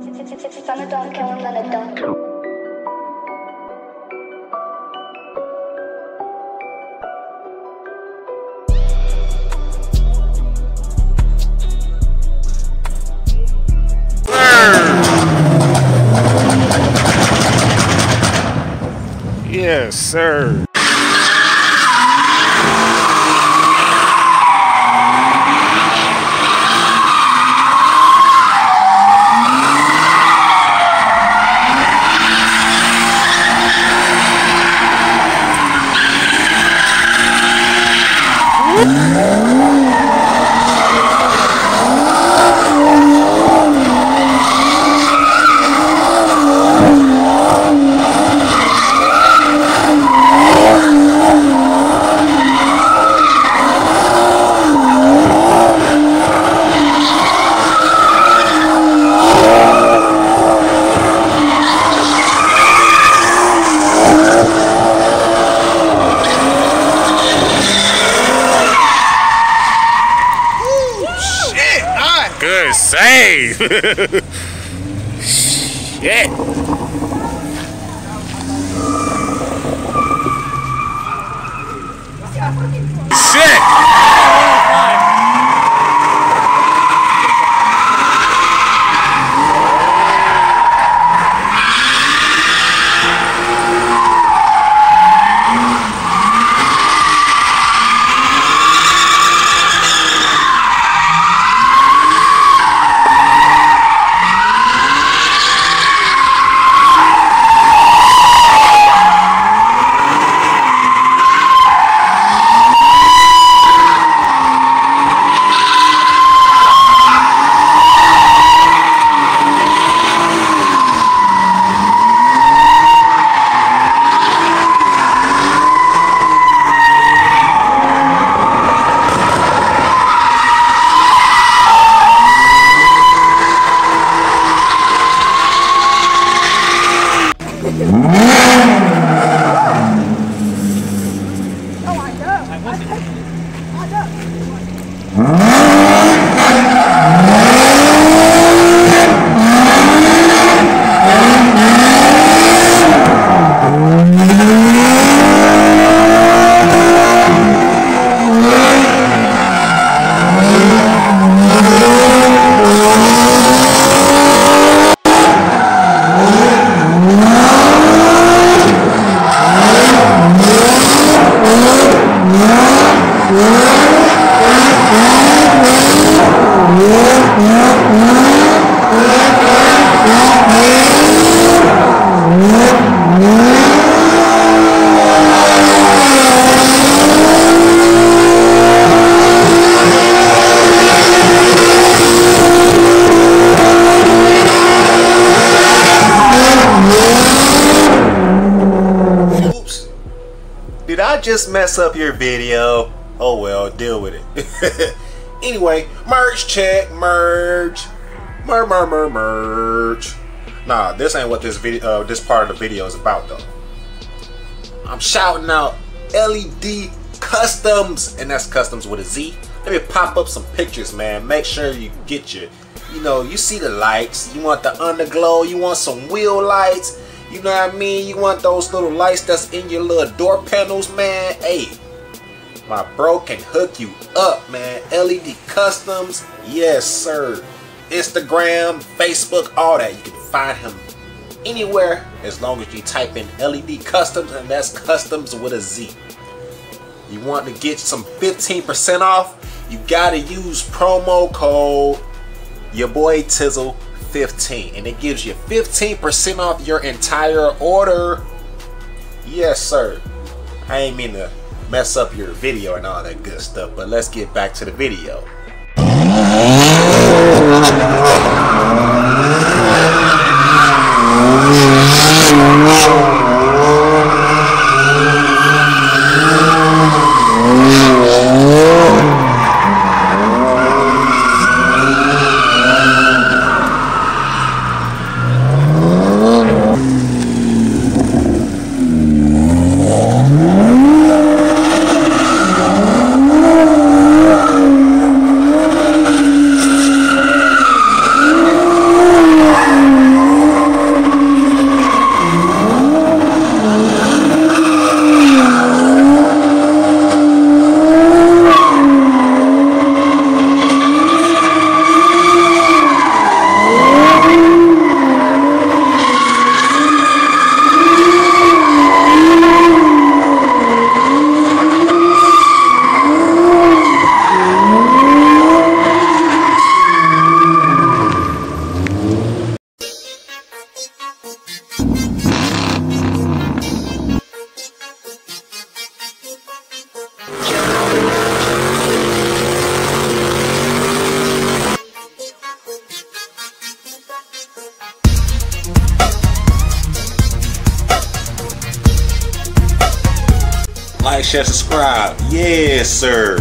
It's. Yes, sir. Good save. Shit. ああ。Just mess up your video? Oh well, deal with it. anyway, merge check, merge. Mer mer mer merge. Nah, this ain't what this video uh, this part of the video is about though. I'm shouting out LED Customs, and that's customs with a Z. Let me pop up some pictures, man. Make sure you get your, you know, you see the lights. You want the underglow. You want some wheel lights. You know what I mean? You want those little lights that's in your little door panels, man. Hey, my bro can hook you up, man. LED Customs, yes, sir. Instagram, Facebook, all that. You can find him anywhere as long as you type in LED Customs, and that's Customs with a Z. You want to get some 15% off? You gotta use promo code your boy Tizzle 15 and it gives you 15% off your entire order. Yes, sir. I ain't mean to mess up your video and all that good stuff, but let's get back to the video. Like, share, subscribe. Yes, sir.